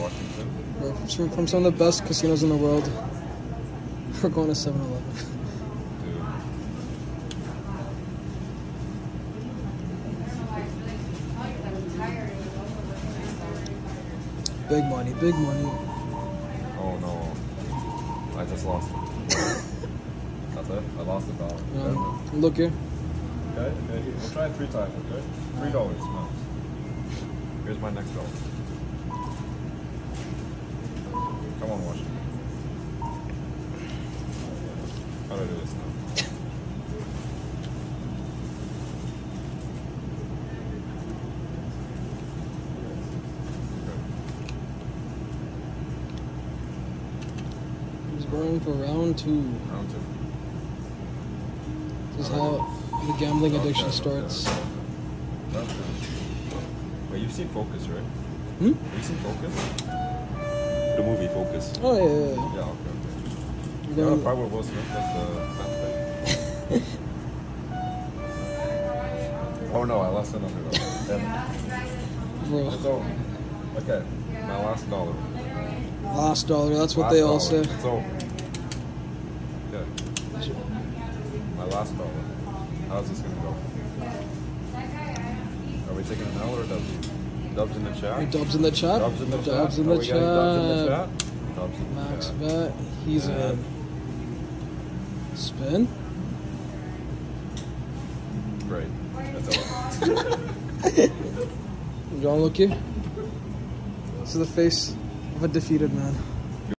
Washington. From, some of the best casinos in the world. We're going to 7 Eleven. Big money, big money. Oh no. I just lost it. That's it? I lost the dollar. Um, look here. Okay, okay. We'll try it three times, okay? Three dollars. Here's my next dollar. Come on, Washington. How do I do this now? He's going for round two. Round two. This is how the gambling addiction Okay, starts. okay. Wait, you've seen Focus, right? Hmm? Have you seen Focus? The movie Focus. Oh, yeah, yeah, yeah. Yeah, okay, okay. We're You know going- the part where Will Smith does the thing? oh no, I lost another dollar. It's. Okay, my last dollar. last dollar, that's what Last they all dollar. say. It's over. Okay. My last dollar. How's this gonna go? Are we taking an L or a W? Dubs in the chat? Dubs in the chat. Dubs in the chat? Dubs in the getting Dubs in the chat. chat? Dubs in the Max chat. bet. He's Yeah. in. Spin. Great. That's all. John, look here. This is the face of a defeated man.